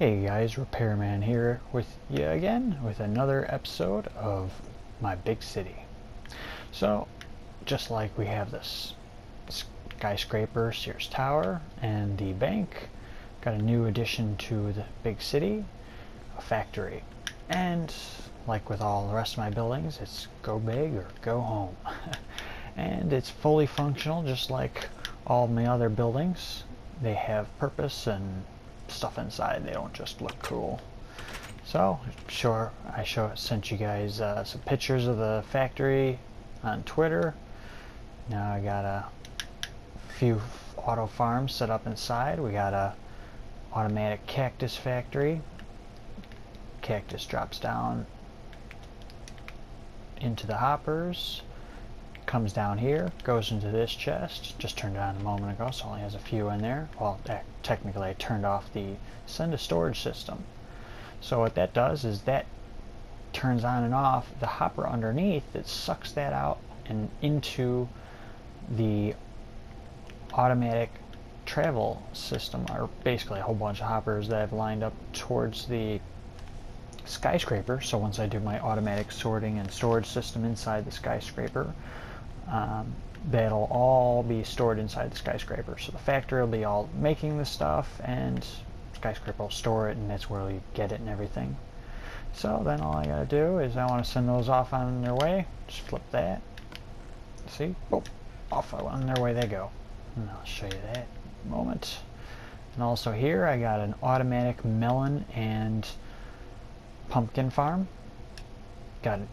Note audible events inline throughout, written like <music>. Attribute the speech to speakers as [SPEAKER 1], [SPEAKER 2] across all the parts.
[SPEAKER 1] Hey guys, Repairman here with you again with another episode of my big city. So, just like we have this skyscraper Sears Tower and the bank, got a new addition to the big city, a factory. And like with all the rest of my buildings, it's go big or go home. <laughs> and it's fully functional just like all my other buildings. They have purpose and stuff inside. They don't just look cool. So, sure, I show sent you guys uh, some pictures of the factory on Twitter. Now I got a few auto farms set up inside. We got a automatic cactus factory. Cactus drops down into the hoppers comes down here, goes into this chest, just turned on a moment ago, so only has a few in there. Well, eh, technically I turned off the send to storage system. So what that does is that turns on and off the hopper underneath that sucks that out and into the automatic travel system, or basically a whole bunch of hoppers that I've lined up towards the skyscraper. So once I do my automatic sorting and storage system inside the skyscraper, um, that'll all be stored inside the skyscraper. So the factory will be all making the stuff and skyscraper will store it and that's where you get it and everything. So then all I gotta do is I want to send those off on their way. Just flip that. See? Oh, off on their way they go. And I'll show you that moment. And also here I got an automatic melon and pumpkin farm. Got it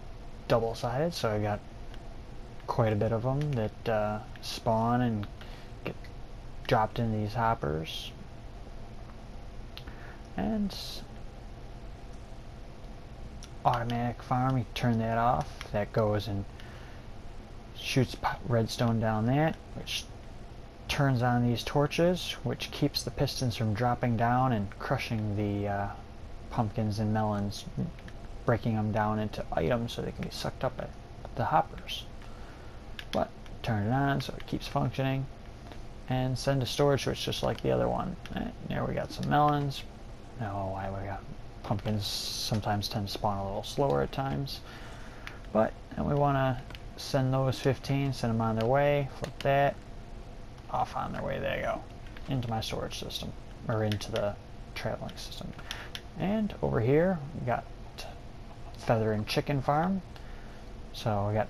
[SPEAKER 1] double-sided, so I got quite a bit of them that uh, spawn and get dropped in these hoppers. And automatic farm, you turn that off. That goes and shoots redstone down that, which turns on these torches, which keeps the pistons from dropping down and crushing the uh, pumpkins and melons, breaking them down into items so they can be sucked up at the hoppers but turn it on so it keeps functioning and send a storage switch just like the other one. And there we got some melons. Now oh, why we got pumpkins sometimes tend to spawn a little slower at times. But and we want to send those 15, send them on their way, flip that, off on their way, there you go, into my storage system, or into the traveling system. And over here, we got feather and chicken farm. So we got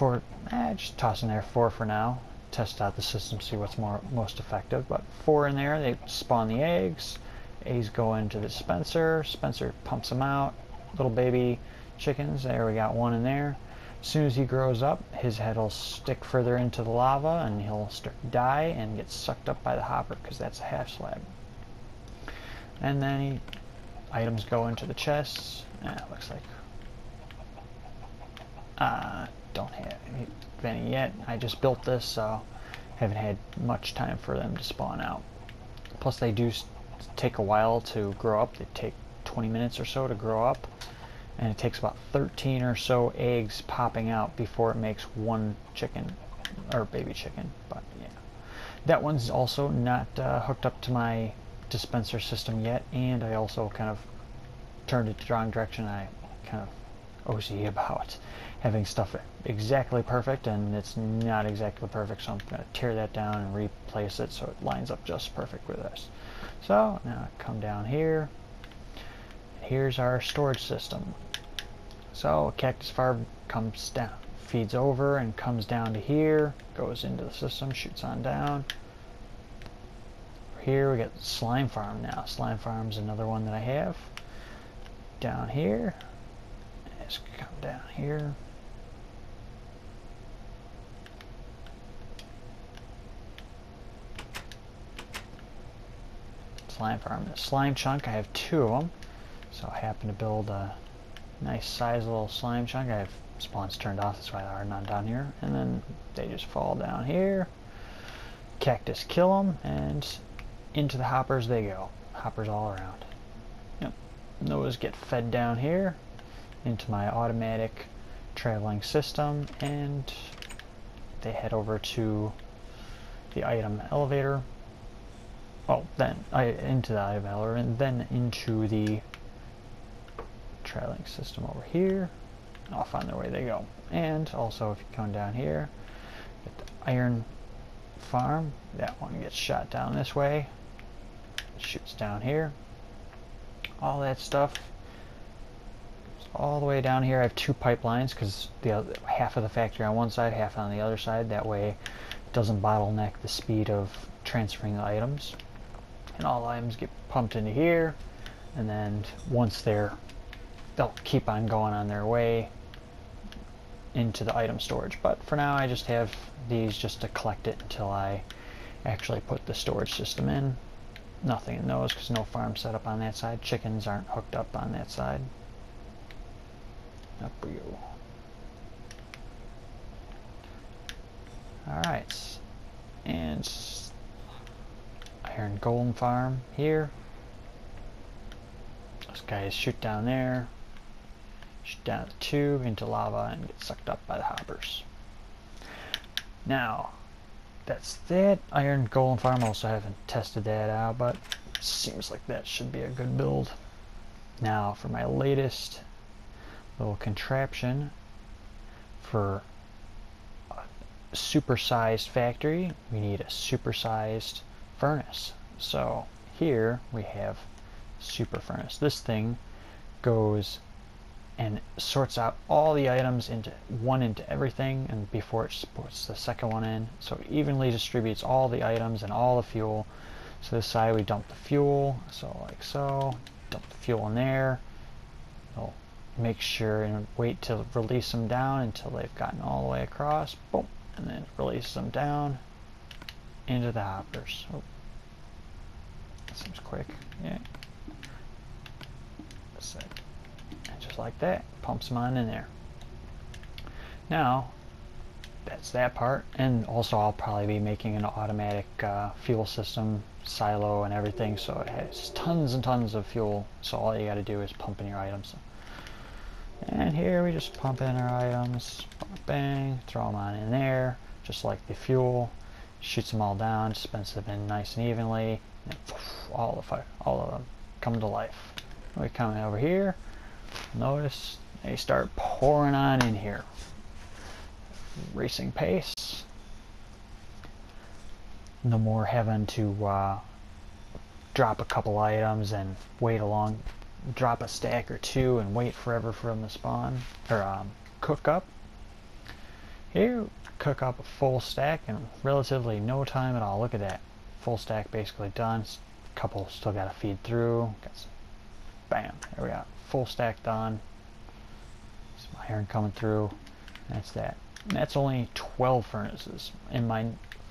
[SPEAKER 1] for eh, just toss in there four for now. Test out the system, see what's more most effective. But four in there, they spawn the eggs. Eggs go into the dispenser. Spencer pumps them out. Little baby chickens. There we got one in there. As soon as he grows up, his head will stick further into the lava and he'll start die and get sucked up by the hopper because that's a half slab. And then he, items go into the chests. Eh, looks like uh, don't have any yet. I just built this, so haven't had much time for them to spawn out. Plus they do take a while to grow up. They take 20 minutes or so to grow up. And it takes about 13 or so eggs popping out before it makes one chicken, or baby chicken, but yeah. That one's also not uh, hooked up to my dispenser system yet, and I also kind of turned it the wrong direction. I kind of OC about having stuff exactly perfect and it's not exactly perfect so I'm going to tear that down and replace it so it lines up just perfect with this. So now come down here. Here's our storage system. So cactus farm comes down, feeds over and comes down to here, goes into the system, shoots on down. Here we got slime farm now. Slime farm's another one that I have. Down here, let's come down here. slime farm. Slime chunk, I have two of them. So I happen to build a nice size little slime chunk. I have spawns turned off, that's why there are none down here. And then they just fall down here. Cactus kill them, and into the hoppers they go. Hoppers all around. Yep. Those get fed down here into my automatic traveling system, and they head over to the item elevator oh, then I into the elevator, and then into the traveling system over here. Off on their way they go. And also if you come down here, the iron farm. That one gets shot down this way. Shoots down here. All that stuff. All the way down here I have two pipelines because the other, half of the factory on one side, half on the other side. That way it doesn't bottleneck the speed of transferring the items. And all items get pumped into here. And then once they're, they'll keep on going on their way into the item storage. But for now I just have these just to collect it until I actually put the storage system in. Nothing in those because no farm set up on that side. Chickens aren't hooked up on that side. Up we go. Alright. And iron golem farm here. Those guys shoot down there Shoot down the tube into lava and get sucked up by the hoppers. Now, that's that. Iron Golem Farm, also haven't tested that out, but seems like that should be a good build. Now, for my latest little contraption for a supersized factory, we need a supersized furnace. So here we have super furnace. This thing goes and sorts out all the items into one into everything and before it puts the second one in so it evenly distributes all the items and all the fuel so this side we dump the fuel so like so dump the fuel in there we'll make sure and wait to release them down until they've gotten all the way across boom and then release them down into the hoppers oh. that seems quick yeah just like that. Pumps on in there. Now, that's that part. And also I'll probably be making an automatic uh, fuel system, silo and everything, so it has tons and tons of fuel. So all you gotta do is pump in your items. And here we just pump in our items, bang, throw them on in there, just like the fuel. Shoots them all down, dispenses them in nice and evenly, and all the fire, all of them come to life. We come over here, Notice they start pouring on in here. Racing pace. No more having to uh, drop a couple items and wait along, drop a stack or two and wait forever for them to spawn, or um, cook up. Here, cook up a full stack in relatively no time at all. Look at that. Full stack basically done. Couple still got to feed through. Got some, bam, there we go full stack done. Some iron coming through. That's that. And that's only 12 furnaces. In my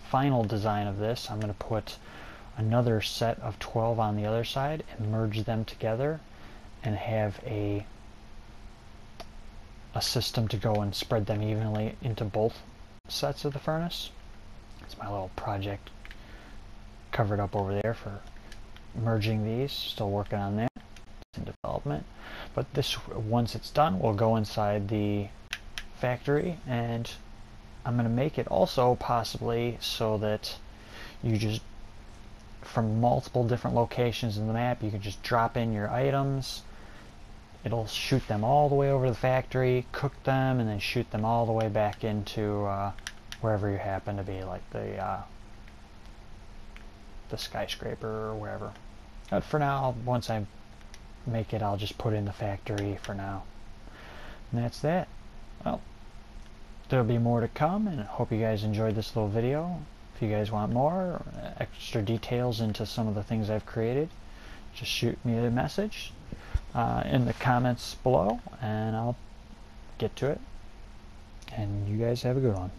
[SPEAKER 1] final design of this, I'm going to put another set of 12 on the other side and merge them together and have a a system to go and spread them evenly into both sets of the furnace. It's my little project covered up over there for merging these. Still working on that It's in development. But this, once it's done, we'll go inside the factory and I'm going to make it also possibly so that you just from multiple different locations in the map you can just drop in your items it'll shoot them all the way over to the factory cook them and then shoot them all the way back into uh, wherever you happen to be like the uh, the skyscraper or wherever but for now once I make it, I'll just put in the factory for now. And that's that. Well, there'll be more to come, and I hope you guys enjoyed this little video. If you guys want more, extra details into some of the things I've created, just shoot me a message uh, in the comments below, and I'll get to it. And you guys have a good one.